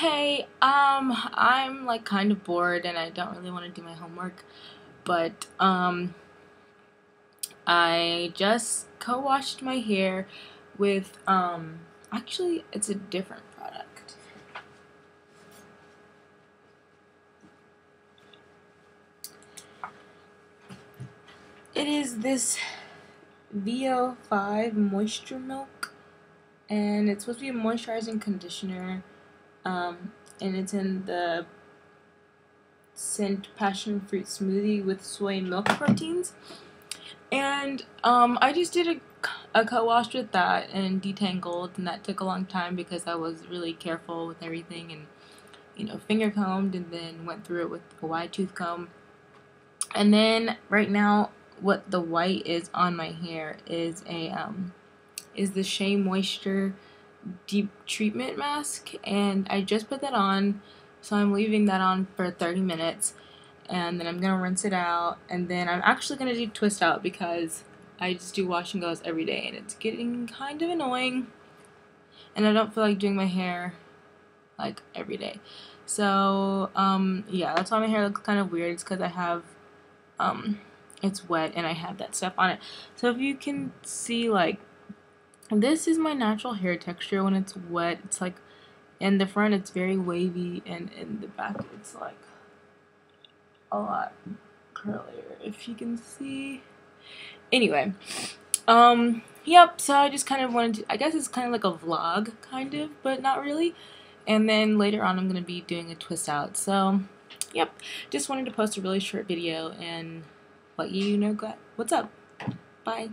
Hey, um, I'm like kind of bored and I don't really want to do my homework, but um, I just co-washed my hair with um, actually it's a different product. It is this VO5 Moisture Milk, and it's supposed to be a moisturizing conditioner um, and it's in the scent passion fruit smoothie with soy milk proteins. And um, I just did a, a co-wash with that and detangled, and that took a long time because I was really careful with everything and you know finger combed and then went through it with a wide tooth comb. And then right now, what the white is on my hair is a um, is the Shea Moisture deep treatment mask and I just put that on so I'm leaving that on for 30 minutes and then I'm gonna rinse it out and then I'm actually gonna do twist out because I just do wash and goes every day and it's getting kind of annoying and I don't feel like doing my hair like every day. So um yeah that's why my hair looks kind of weird. It's because I have um it's wet and I have that stuff on it. So if you can see like this is my natural hair texture when it's wet. It's like in the front it's very wavy and in the back it's like a lot curlier if you can see. Anyway, um yep, so I just kind of wanted to I guess it's kind of like a vlog kind of, but not really. And then later on I'm going to be doing a twist out. So, yep, just wanted to post a really short video and let you know what's up. Bye.